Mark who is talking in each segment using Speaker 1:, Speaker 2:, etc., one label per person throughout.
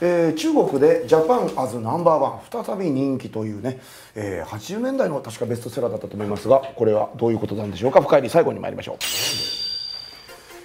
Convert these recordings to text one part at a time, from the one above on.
Speaker 1: えー、中国でジャパンアズナンバーワン再び人気というね、えー、80年代の確かベストセラーだったと思いますがこれはどういうことなんでしょうか？深入り最後に参りましょ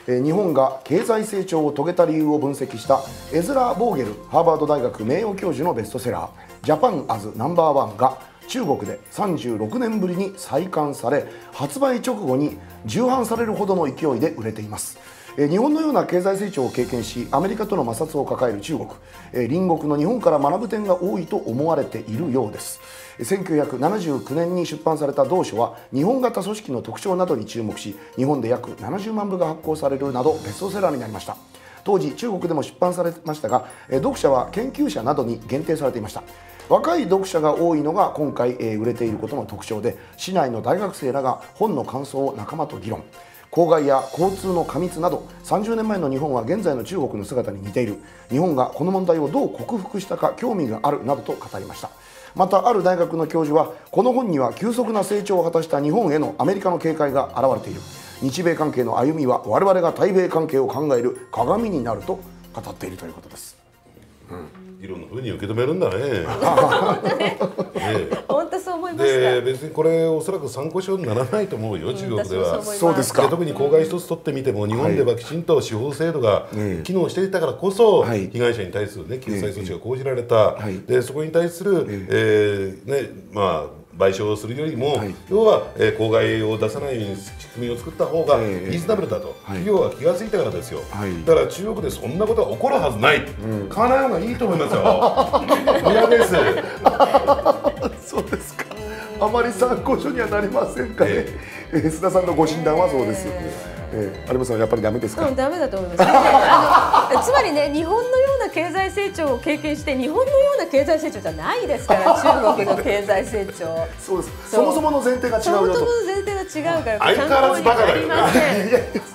Speaker 1: う、日本が経済成長を遂げた理由を分析したエズラ・ボーゲルハーバード大学名誉教授のベストセラー「ジャパンアズナンバーワンが中国で36年ぶりに再刊され発売直後に重版されるほどの勢いで売れています。日本のような経済成長を経験しアメリカとの摩擦を抱える中国。隣国の日本から学ぶ点が多いと思われているようです。1979年に出版された同書は日本型組織の特徴などに注目し日本で約70万部が発行されるなどベストセラーになりました。当時中国でも出版されましたが読者は研究者などに限定されていました。若い読者が多いのが今回売れていることの特徴で市内の大学生らが本の感想を仲間と議論。公害や交通の過密など30年前の日本は現在の中国の姿に似ている。日本がこの問題をどう克服したか興味があるなどと語りました。またある大学の教授はこの本には急速な成長を果たした日本へのアメリカの警戒が現れている。日米関係の歩みは我々が対米関係を考える鏡になると語っているということです、
Speaker 2: うん。いろんなふうに受け止めるんだね。
Speaker 3: 本当そう思いまで
Speaker 2: 別にこれおそらく参考書にならないと思うよ、中国では。
Speaker 1: そうですか。
Speaker 2: 特に公害一つ取ってみても日本ではきちんと司法制度が機能していたからこそ、被害者に対するね救済措置が講じられた。でそこに対する、えー、ねまあ賠償をするよりも、はい、要は、えー、公害を出さない仕組みを作った方がリーズナブルだと、企業は気が付いたからですよ、はい、だから中国でそんなことが起こるはずない、うん、買わない方がいいと思いますよ。嫌です。
Speaker 1: そうですか。あまり参考書にはなりませんかね、えー、須田さんのご診断はそうです、えーえー、有馬さんやっぱりダメですか？
Speaker 3: うん、ダメだと思います、ね、あのつまりね、日本のよ済成長を経験して、日本のような経済成長じゃないですから、中国の経済成長。
Speaker 1: そうです。そもそもの前提が違うよと。そも
Speaker 3: そもの前提が違うから、
Speaker 2: 相変わらずバカだよ、ね。